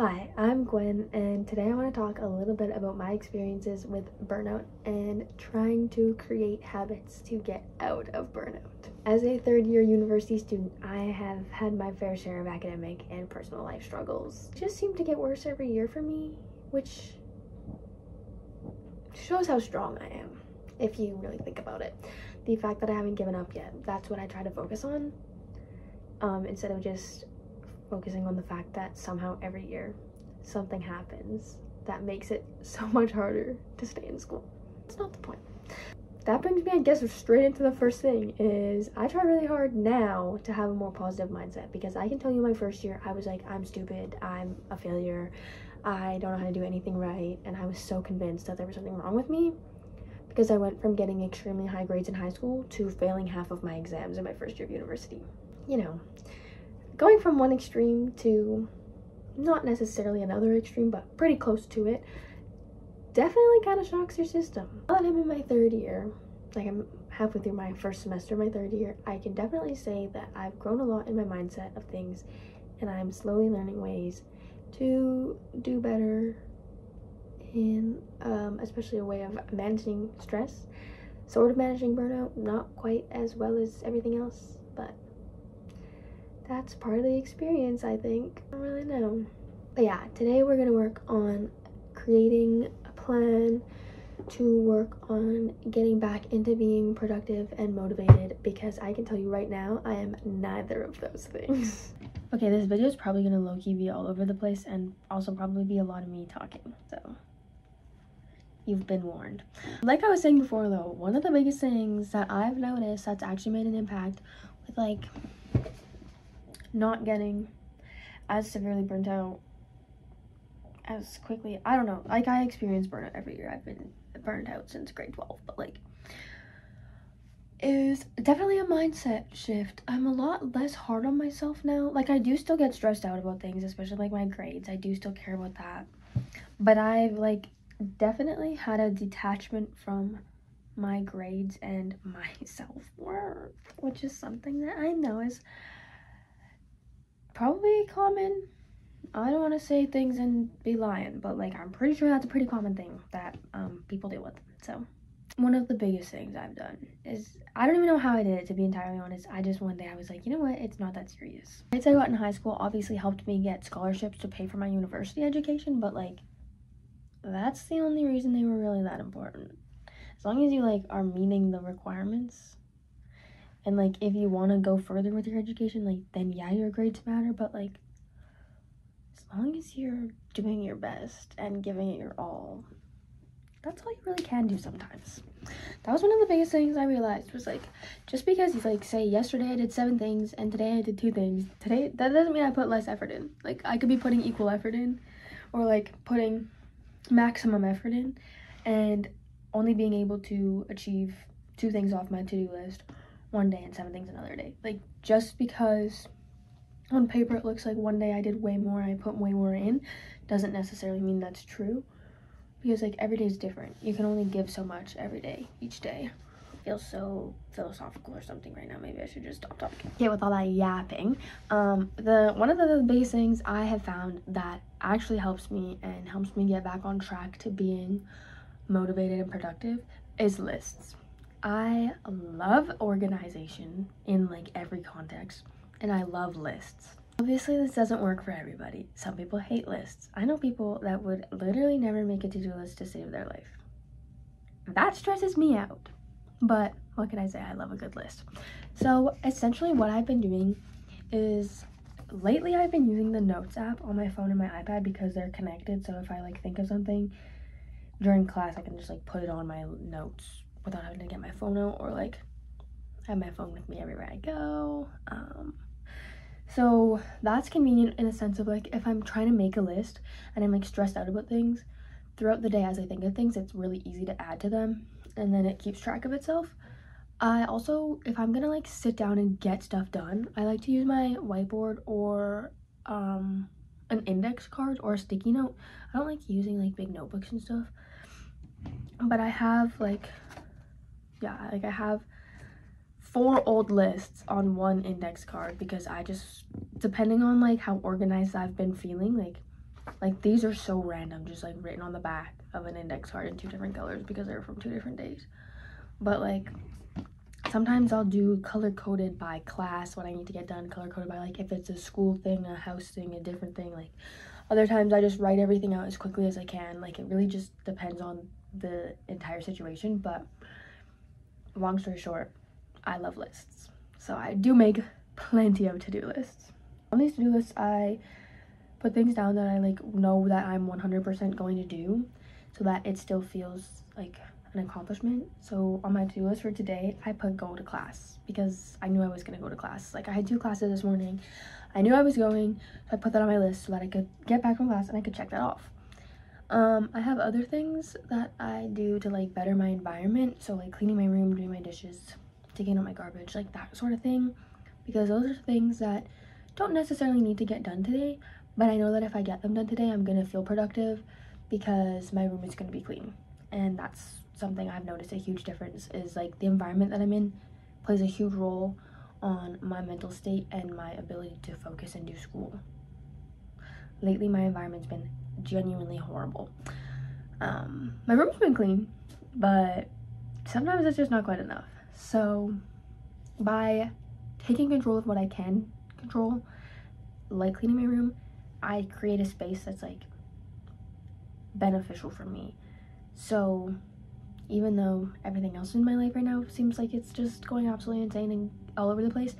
Hi, I'm Gwen, and today I want to talk a little bit about my experiences with burnout and trying to create habits to get out of burnout. As a third year university student, I have had my fair share of academic and personal life struggles. It just seem to get worse every year for me, which shows how strong I am, if you really think about it. The fact that I haven't given up yet, that's what I try to focus on, um, instead of just focusing on the fact that somehow every year something happens that makes it so much harder to stay in school. That's not the point. That brings me, I guess, straight into the first thing is I try really hard now to have a more positive mindset because I can tell you my first year I was like, I'm stupid, I'm a failure, I don't know how to do anything right, and I was so convinced that there was something wrong with me because I went from getting extremely high grades in high school to failing half of my exams in my first year of university. You know, going from one extreme to not necessarily another extreme, but pretty close to it, definitely kind of shocks your system. Now that I'm in my third year, like I'm halfway through my first semester, my third year, I can definitely say that I've grown a lot in my mindset of things and I'm slowly learning ways to do better in um, especially a way of managing stress, sort of managing burnout, not quite as well as everything else, but that's part of the experience, I think. I don't really know. But yeah, today we're gonna work on creating a plan to work on getting back into being productive and motivated because I can tell you right now, I am neither of those things. okay, this video is probably gonna low-key be all over the place and also probably be a lot of me talking, so you've been warned. Like I was saying before though, one of the biggest things that I've noticed that's actually made an impact with like not getting as severely burnt out as quickly. I don't know. Like I experience burnout every year. I've been burnt out since grade 12, but like is definitely a mindset shift. I'm a lot less hard on myself now. Like I do still get stressed out about things, especially like my grades. I do still care about that. But I've like definitely had a detachment from my grades and my self-worth, which is something that I know is probably common. I don't want to say things and be lying, but like I'm pretty sure that's a pretty common thing that um, people deal with. So one of the biggest things I've done is I don't even know how I did it to be entirely honest. I just one day I was like, you know what, it's not that serious. Grades I got in high school obviously helped me get scholarships to pay for my university education, but like that's the only reason they were really that important. As long as you like are meeting the requirements and like if you want to go further with your education like then yeah your grades matter but like as long as you're doing your best and giving it your all that's all you really can do sometimes. That was one of the biggest things i realized was like just because you like say yesterday i did seven things and today i did two things today that doesn't mean i put less effort in. Like i could be putting equal effort in or like putting maximum effort in and only being able to achieve two things off my to-do list one day and seven things another day. Like just because on paper it looks like one day I did way more, I put way more in, doesn't necessarily mean that's true. Because like every day is different. You can only give so much every day, each day. I feel so philosophical or something right now. Maybe I should just stop talking. Yeah, with all that yapping. Um, the one of the biggest things I have found that actually helps me and helps me get back on track to being motivated and productive is lists. I love organization in like every context and I love lists. Obviously this doesn't work for everybody. Some people hate lists. I know people that would literally never make a to-do list to save their life. That stresses me out. But what can I say? I love a good list. So essentially what I've been doing is lately I've been using the notes app on my phone and my iPad because they're connected. So if I like think of something during class, I can just like put it on my notes without having to get my phone out or like have my phone with me everywhere I go. Um, so that's convenient in a sense of like if I'm trying to make a list and I'm like stressed out about things throughout the day as I think of things, it's really easy to add to them and then it keeps track of itself. I also, if I'm gonna like sit down and get stuff done, I like to use my whiteboard or um, an index card or a sticky note. I don't like using like big notebooks and stuff, but I have like yeah, like I have four old lists on one index card because I just, depending on like how organized I've been feeling, like Like these are so random, just like written on the back of an index card in two different colors because they're from two different days. But like sometimes I'll do color coded by class what I need to get done, color coded by like if it's a school thing, a house thing, a different thing. Like other times I just write everything out as quickly as I can. Like it really just depends on the entire situation. But long story short, I love lists. So I do make plenty of to-do lists. On these to-do lists, I put things down that I like know that I'm 100% going to do so that it still feels like an accomplishment. So on my to-do list for today, I put go to class because I knew I was going to go to class. Like I had two classes this morning. I knew I was going, so I put that on my list so that I could get back from class and I could check that off. Um, I have other things that I do to like better my environment. So like cleaning my room, doing my dishes, taking out my garbage, like that sort of thing. Because those are things that don't necessarily need to get done today, but I know that if I get them done today, I'm gonna feel productive because my room is gonna be clean. And that's something I've noticed a huge difference is like the environment that I'm in plays a huge role on my mental state and my ability to focus and do school. Lately, my environment's been genuinely horrible. Um, my room's been clean, but sometimes it's just not quite enough. So, by taking control of what I can control, like cleaning my room, I create a space that's like beneficial for me. So, even though everything else in my life right now seems like it's just going absolutely insane and all over the place,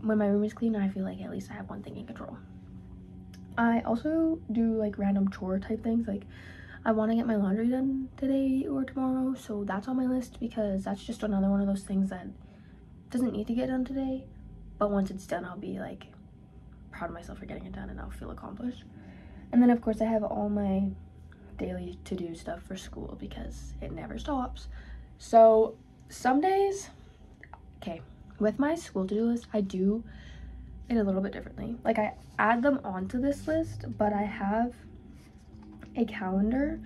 when my room is clean, I feel like at least I have one thing in control. I also do like random chore type things. Like I want to get my laundry done today or tomorrow. So that's on my list because that's just another one of those things that doesn't need to get done today. But once it's done, I'll be like proud of myself for getting it done and I'll feel accomplished. And then of course I have all my daily to-do stuff for school because it never stops. So some days, okay, with my school to-do list, I do it a little bit differently. Like I add them onto this list, but I have a calendar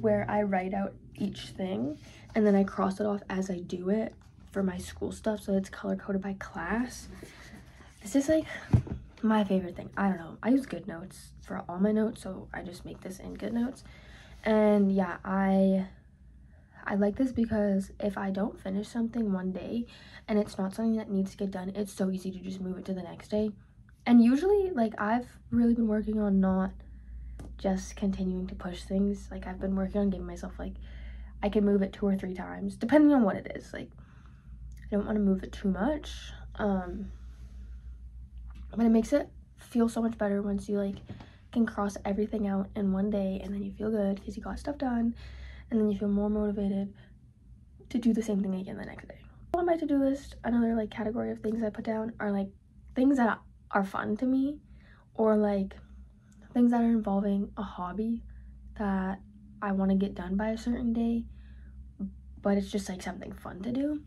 where I write out each thing and then I cross it off as I do it for my school stuff so it's color coded by class. This is like my favorite thing. I don't know. I use Good Notes for all my notes, so I just make this in Good Notes. And yeah, I I like this because if I don't finish something one day and it's not something that needs to get done, it's so easy to just move it to the next day. And usually, like, I've really been working on not just continuing to push things. Like, I've been working on giving myself, like, I can move it two or three times, depending on what it is. Like, I don't want to move it too much. Um, but it makes it feel so much better once you, like, can cross everything out in one day and then you feel good because you got stuff done and then you feel more motivated to do the same thing again the next day. On my to-do list, another like category of things I put down are like things that are fun to me or like things that are involving a hobby that I want to get done by a certain day, but it's just like something fun to do.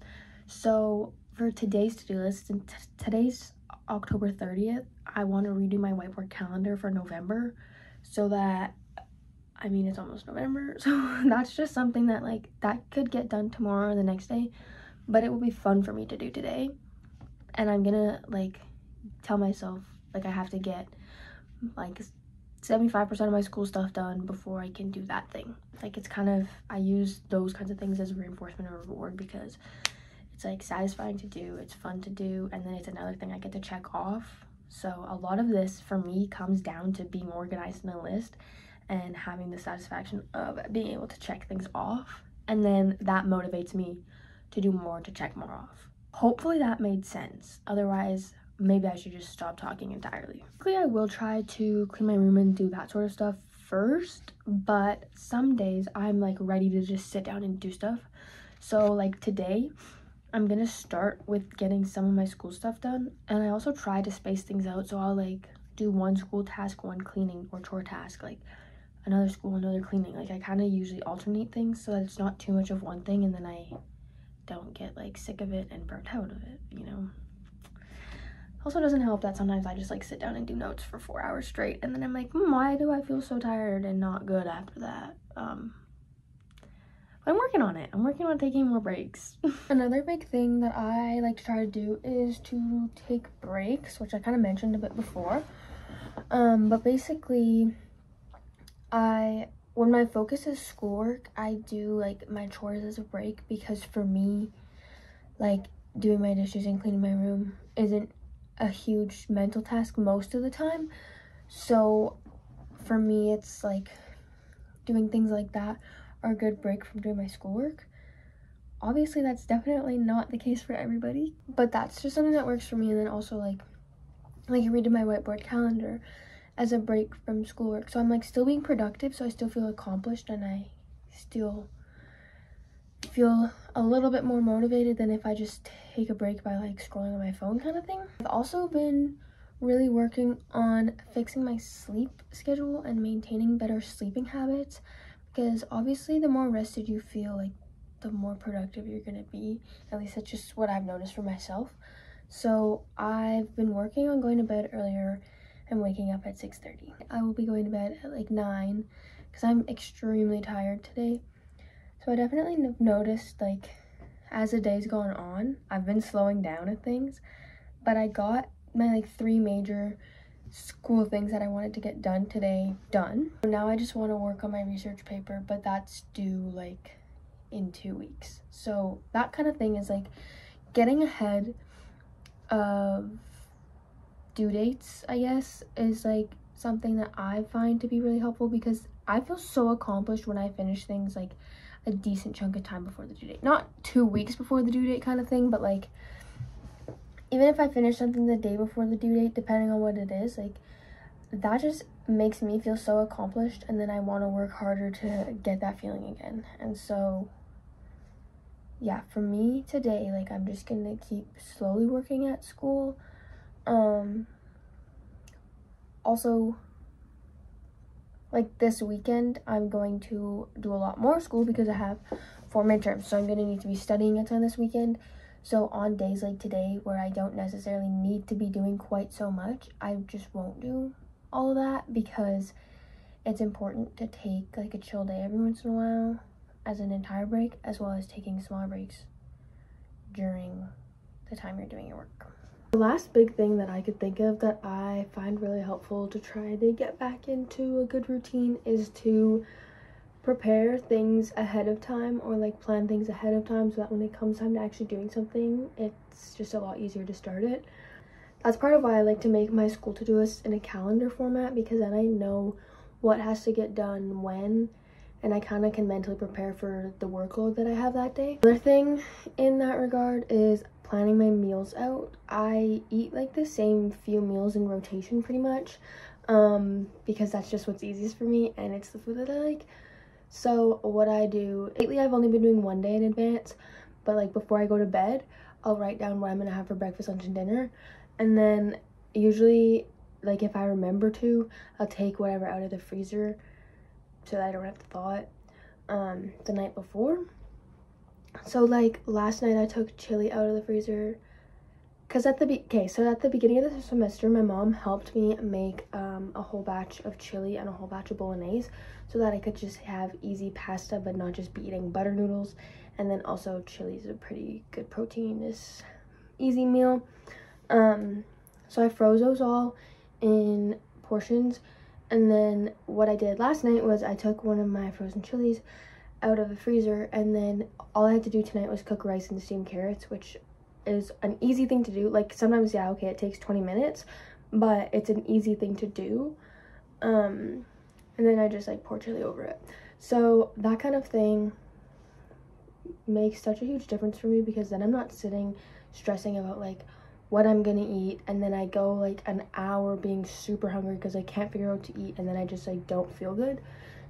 So for today's to-do list, and today's October 30th, I want to redo my whiteboard calendar for November so that I mean, it's almost November, so that's just something that, like, that could get done tomorrow or the next day, but it will be fun for me to do today. And I'm gonna, like, tell myself, like, I have to get, like, 75% of my school stuff done before I can do that thing. Like, it's kind of, I use those kinds of things as reinforcement or reward because it's, like, satisfying to do, it's fun to do, and then it's another thing I get to check off. So a lot of this, for me, comes down to being organized in a list and having the satisfaction of being able to check things off. And then that motivates me to do more to check more off. Hopefully that made sense. Otherwise, maybe I should just stop talking entirely. Hopefully I will try to clean my room and do that sort of stuff first, but some days I'm like ready to just sit down and do stuff. So like today, I'm gonna start with getting some of my school stuff done and I also try to space things out so I'll like do one school task, one cleaning or chore task. Like another school, another cleaning. Like I kind of usually alternate things so that it's not too much of one thing and then I don't get like sick of it and burnt out of it, you know. Also doesn't help that sometimes I just like sit down and do notes for four hours straight and then I'm like, hmm, why do I feel so tired and not good after that? Um, I'm working on it. I'm working on taking more breaks. Another big thing that I like to try to do is to take breaks, which I kind of mentioned a bit before. Um, but basically I when my focus is schoolwork, I do like my chores as a break because for me, like doing my dishes and cleaning my room isn't a huge mental task most of the time. So for me, it's like doing things like that are a good break from doing my schoolwork. Obviously, that's definitely not the case for everybody, but that's just something that works for me. And then also like like reading my whiteboard calendar as a break from schoolwork. So I'm like still being productive, so I still feel accomplished and I still feel a little bit more motivated than if I just take a break by like scrolling on my phone kind of thing. I've also been really working on fixing my sleep schedule and maintaining better sleeping habits because obviously the more rested you feel like the more productive you're going to be. At least that's just what I've noticed for myself. So I've been working on going to bed earlier and waking up at 6.30. I will be going to bed at like 9 because I'm extremely tired today. So I definitely noticed like as the day's gone on, I've been slowing down at things, but I got my like three major school things that I wanted to get done today done. Now I just want to work on my research paper, but that's due like in two weeks. So that kind of thing is like getting ahead of due dates, I guess, is like something that I find to be really helpful because I feel so accomplished when I finish things like a decent chunk of time before the due date. Not two weeks before the due date kind of thing, but like even if I finish something the day before the due date, depending on what it is, like that just makes me feel so accomplished and then I want to work harder to get that feeling again. And so yeah, for me today, like I'm just gonna keep slowly working at school. Um, also, like this weekend, I'm going to do a lot more school because I have four midterms. So I'm gonna need to be studying a ton this weekend. So on days like today where I don't necessarily need to be doing quite so much, I just won't do all of that because it's important to take like a chill day every once in a while as an entire break as well as taking smaller breaks during the time you're doing your work. The last big thing that I could think of that I find really helpful to try to get back into a good routine is to prepare things ahead of time or like plan things ahead of time so that when it comes time to actually doing something, it's just a lot easier to start it. That's part of why I like to make my school to-do list in a calendar format because then I know what has to get done when and I kind of can mentally prepare for the workload that I have that day. Another thing in that regard is planning my meals out. I eat like the same few meals in rotation pretty much um, because that's just what's easiest for me and it's the food that I like. So what I do, lately I've only been doing one day in advance, but like before I go to bed, I'll write down what I'm gonna have for breakfast, lunch, and dinner. And then usually, like if I remember to, I'll take whatever out of the freezer so that I don't have to thaw it um, the night before. So like last night I took chili out of the freezer. Because at the be okay so at the beginning of the semester my mom helped me make um, a whole batch of chili and a whole batch of bolognese so that I could just have easy pasta but not just be eating butter noodles. And then also chili is a pretty good protein this easy meal. Um, so I froze those all in portions. And then what I did last night was I took one of my frozen chilies out of the freezer and then all I had to do tonight was cook rice and steam carrots, which is an easy thing to do. Like sometimes, yeah, okay, it takes 20 minutes, but it's an easy thing to do. Um, and then I just like pour chili over it. So that kind of thing makes such a huge difference for me because then I'm not sitting stressing about like, what I'm gonna eat and then I go like an hour being super hungry because I can't figure out to eat and then I just like don't feel good.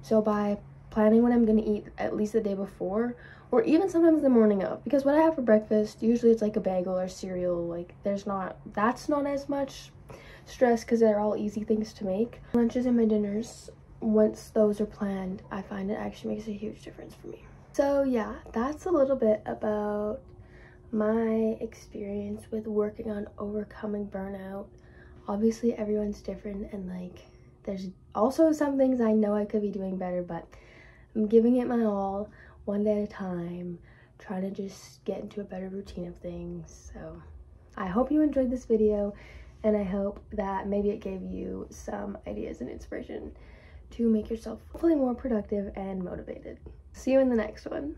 So by planning what I'm gonna eat at least the day before or even sometimes the morning of because what I have for breakfast usually it's like a bagel or cereal like there's not that's not as much stress because they're all easy things to make. Lunches and my dinners once those are planned I find it actually makes a huge difference for me. So yeah that's a little bit about my experience with working on overcoming burnout obviously everyone's different and like there's also some things i know i could be doing better but i'm giving it my all one day at a time trying to just get into a better routine of things so i hope you enjoyed this video and i hope that maybe it gave you some ideas and inspiration to make yourself hopefully more productive and motivated. See you in the next one.